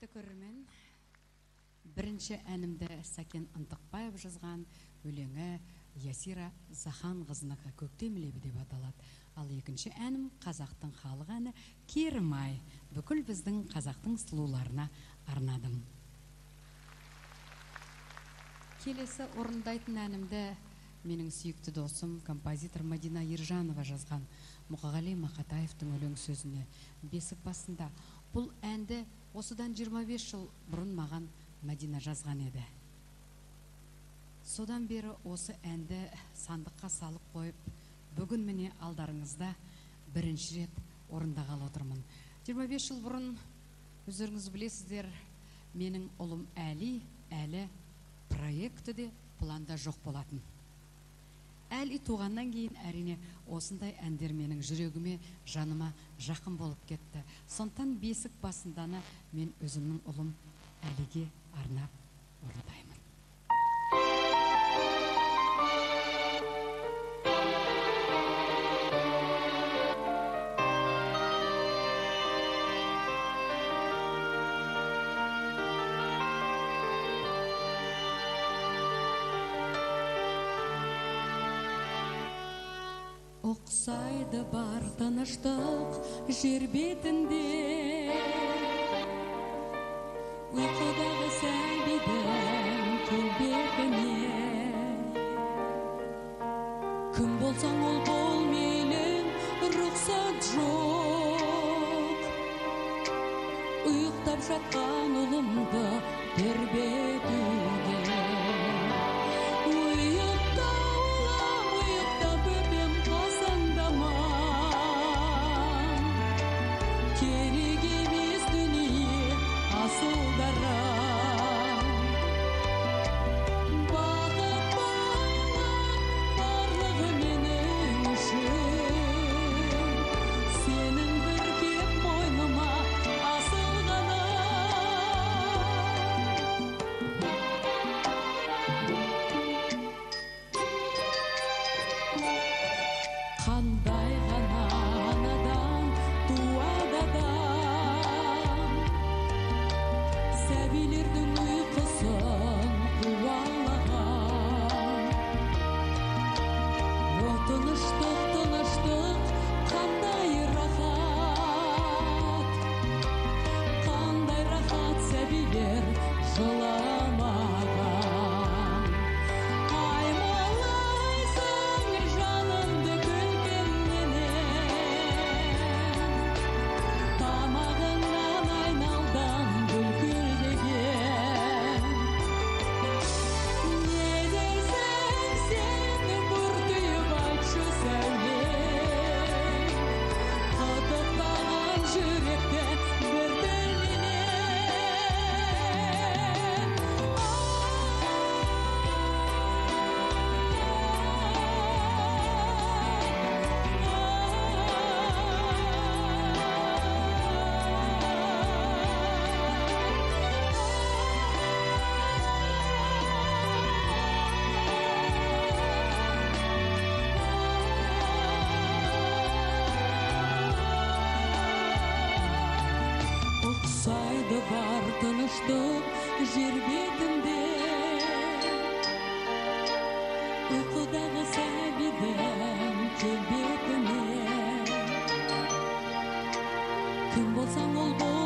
құрметті көрермен. Бірінші әнімді сәкен ынтықбаев жазған өлеңі ясира заханқызынікі көктем лебі деп аталады. Ал екінші әнім қазақтың халық әні керімай. Бүкіл біздің қазақтың сұлуларына арнадым. Келесі орындайтын әнімді менің сүйікті досым композитор мадина ержанова жазған мұқағали мақатаевтың өлең сөзіне бесік басында. Бұл әнді осыдан 25 жыл бұрын маған мадина жазған еді. Содан бері осы әнді сандыққа салып қойып бүгін міне алдарыңызда бірінші рет орындағалы отырмын. 25 жыл бұрын өздеріңіз білесіздер менің ұлым әли әлі проекті де планда жоқ болатын. Әли туғаннан кейін әрине осындай әндер менің жүрегіме жаныма жақын болып кетті. Сондықтан бесік басынданы мен өзімнің ұлым әлиге арнап орындаймын. Ұқсайды бар тыныштық жер бетінде. Ұйқыдағы сәбидің келбетіне. Кім болсаң ол бол мейлің рұқсат жоқ. Ұйықтап жатқан ұлымды тербетуге ұқсайды бар тыныштық жер бетінде ұйқыдағы сәбидің келбетіне кім болсаң ол бол